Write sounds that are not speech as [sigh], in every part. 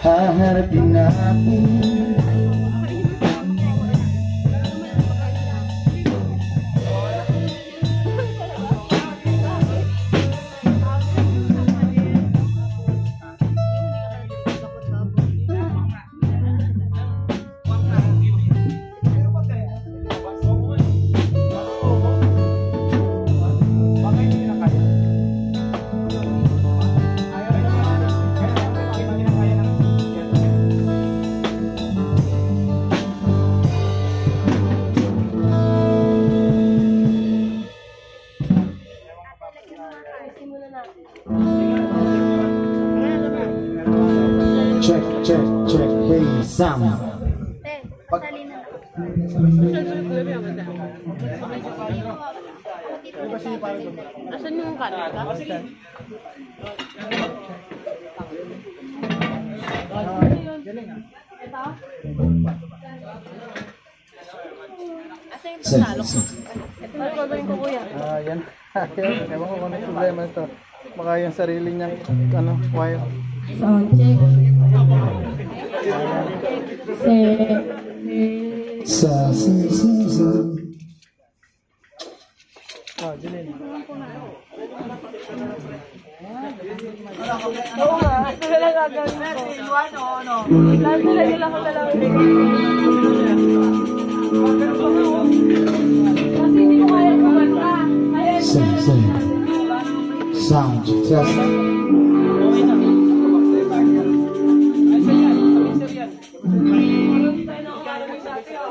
Haharapin natin Check, check, baby pasali na. Asan yung kanila? Asan yung panalo? Ano gagawin ko kuya? Ah, yan. Yan. [laughs] Ewan ko kung ano yung problema nito. Baka yung sarili niyang ano, wire. Sound check. Se... Sa, sa, sa, sa Ah, Jeline. Oo nga, ito na lang gagawin ko. Lahat nila nila ko lang. Kasi hindi ko kaya kumanta. Kaya Sa, sa Sound, test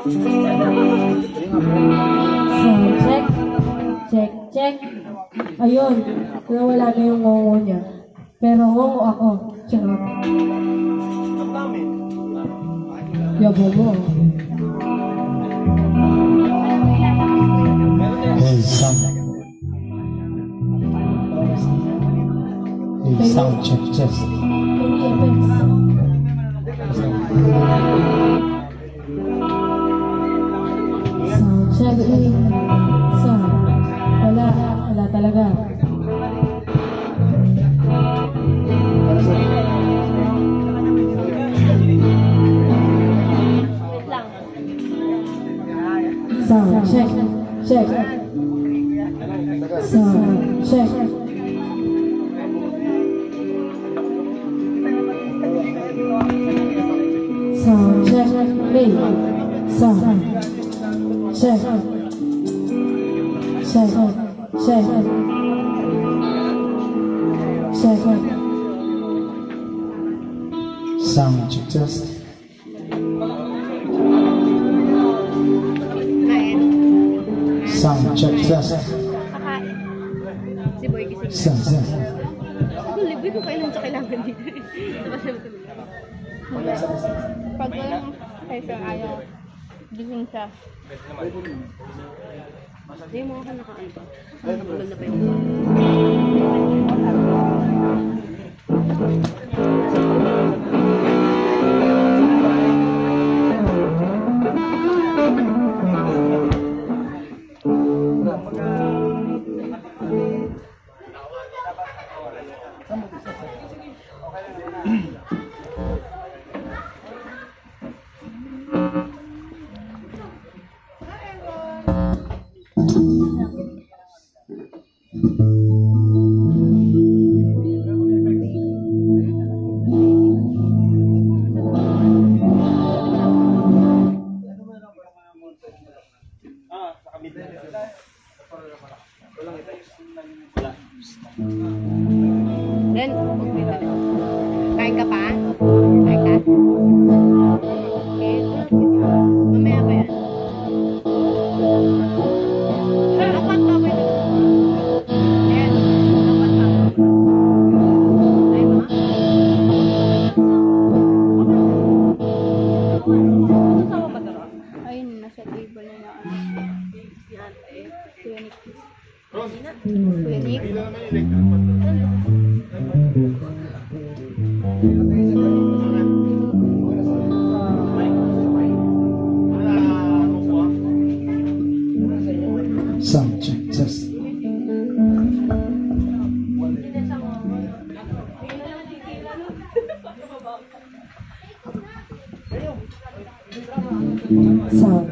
Sound check. Check, check. Ayun. Nawala na yung ngongo niya. Pero ngongo ako. Charot. Yabo mo. Hey, sound Hey, sound check. Sound check. Eh. Sound. Wala. Wala talaga. Sound check. Check. Sound check. Sound check. Hey. Sound. Check. Check. Check. Check. Sound check, test. Sound check, test. Si Boy gising. Sa, sa Ako, libre ko kailan siya kailangan dito. Tapos sabi ko, Pag walang kaysa ayaw, gising siya. Hindi mo ako nakaano pa. Ulan na pa yun. Then, kain ka pa? Nick. Sound check, test Sound.